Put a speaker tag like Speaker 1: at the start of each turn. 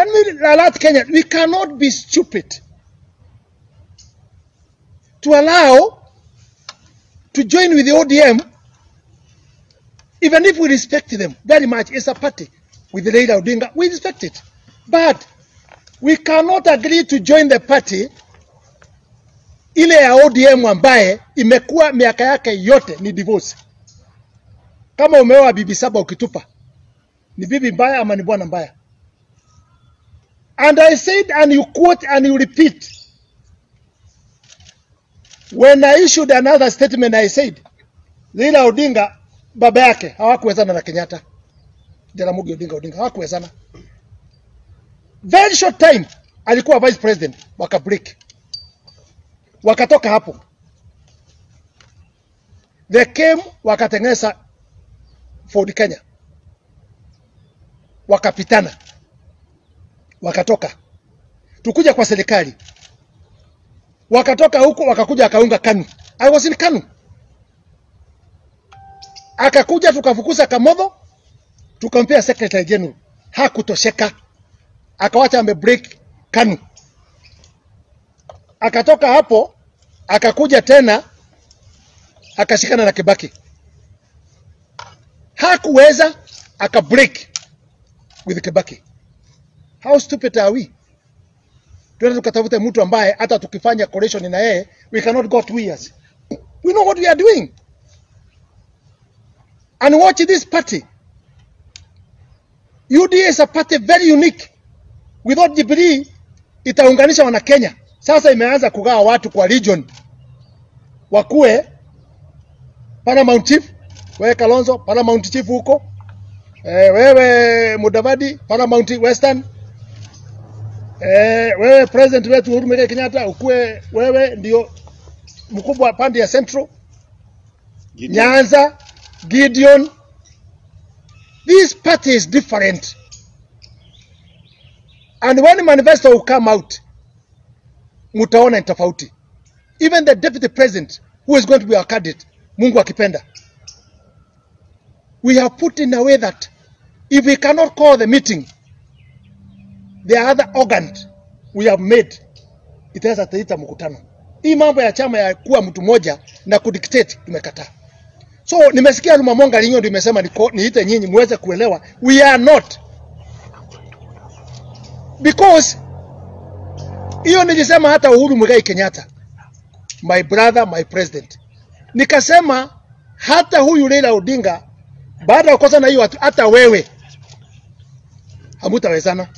Speaker 1: Let me alert Kenya, we cannot be stupid to allow to join with the ODM, even if we respect them very much. It's a party with the Raila Odinga. We respect it. But we cannot agree to join the party ile ya ODM ambaye imekuwa miaka yake yote ni divorce. Kama umeoa bibi saba ukitupa, ni bibi mbaya ama ni bwana mbaya? And I said, and you quote and you repeat. When I issued another statement, I said, Raila Odinga baba yake hawakuwezana na Kenyatta. Jaramogi Odinga Odinga hawakuwezana. Very short time alikuwa vice president, waka break, wakatoka hapo, they came wakatengeneza Ford Kenya, wakapitana, wakatoka, tukuja kwa serikali, wakatoka huko wakakuja akaunga KANU. I was in KANU, akakuja tukafukuza Kamodho, tukampea secretary general, hakutosheka akawacha ame break KANU. Akatoka hapo akakuja tena akashikana na Kibaki, hakuweza aka break with Kibaki. How stupid are we? Tuende tukatafute mtu ambaye hata tukifanya correction na yeye we cannot go two years. We know what we are doing. And watch this party. UDA is a party very unique without Jubilee itaunganisha wana Kenya. Sasa imeanza kugawa watu kwa region, Wakue Paramount Chief, wewe Kalonzo Paramount Chief huko eh, wewe Mudavadi Paramount Western eh, wewe president wetu Uhuru Muigai Kenyatta ukuwe wewe ndio mkubwa pande ya Central Gideon. Nyanza, Gideon. This party is different. And when manifesto will come out, mutaona ni tofauti. Even the deputy president who is going to be our candidate, Mungu akipenda. We have put in a way that if we cannot call the meeting, the other organ we have made itaweza taita mkutano. Hii mambo ya chama ya kuwa mtu moja na kudictate tumekataa. So nimesikia Lumamonga linyo ndio imesema niite nyinyi muweze kuelewa we are not because hiyo nilisema hata Uhuru Muigai Kenyatta, my brother, my president, nikasema hata huyu Raila Odinga baada ya kukosa na hiyo hata wewe hamutawezana.